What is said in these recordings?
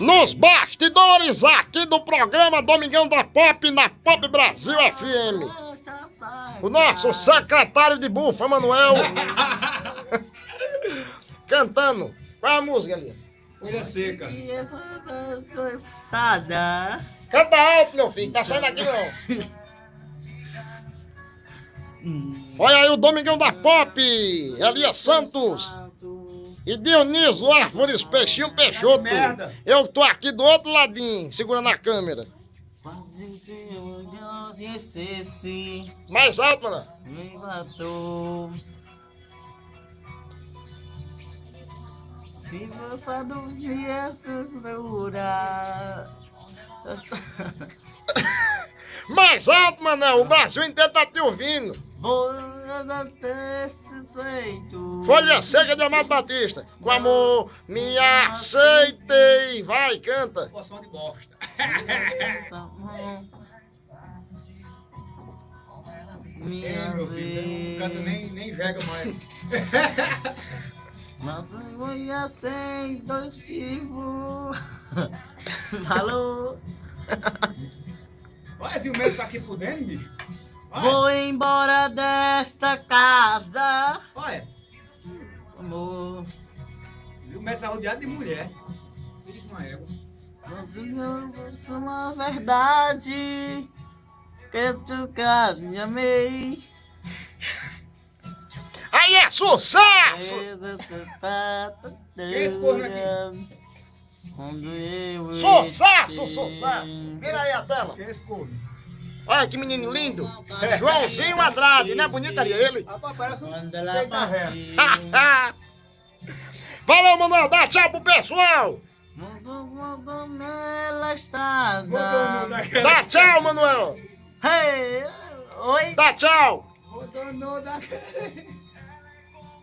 Nos bastidores aqui do programa Domingão da Pop na Pop Brasil FM. O nosso secretário de bufa, Manuel. cantando. Qual é a música ali? Folha seca. Cansada. Canta alto, meu filho. Tá saindo aqui não. Olha aí o Domingão da Pop. Elias Santos. E Dionísio Árvores Peixinho Peixoto. merda. Eu tô aqui do outro ladinho, segurando a câmera. Mais alto, mano. me matou. Se você não viesse segurar. Mais alto, Manel. O Brasil inteiro tá te ouvindo. Vou ter esse jeito. Folha seca de Amado Batista. Com amor, me aceitei. Vai, canta. Poção de bosta. Minha É, meu filho, você não canta nem, nem vega mais. Mas eu vou sem dois tipos. Alô? Olha esse médico tá aqui por dentro, bicho. Olha. Vou embora desta casa. Olha. Amor. Tá rodeado de mulher. Mas eu vou uma verdade. Quero tocar, me amei. Aí é sucesso! Quem é esse corno aqui? Sucesso, sucesso! Vira aí a tela. Quem é esse corno? Olha que menino lindo. Joãozinho Andrade, não é bonito ali ele? Rapaz, parece um. Valeu, Manuel. Dá tchau pro pessoal. Dá tchau, Manuel. Hey, oi, Dá tchau. Vou dono da...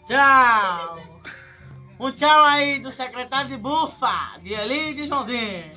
tchau. Um tchau aí do secretário de bufa, de Eli e de Joãozinho.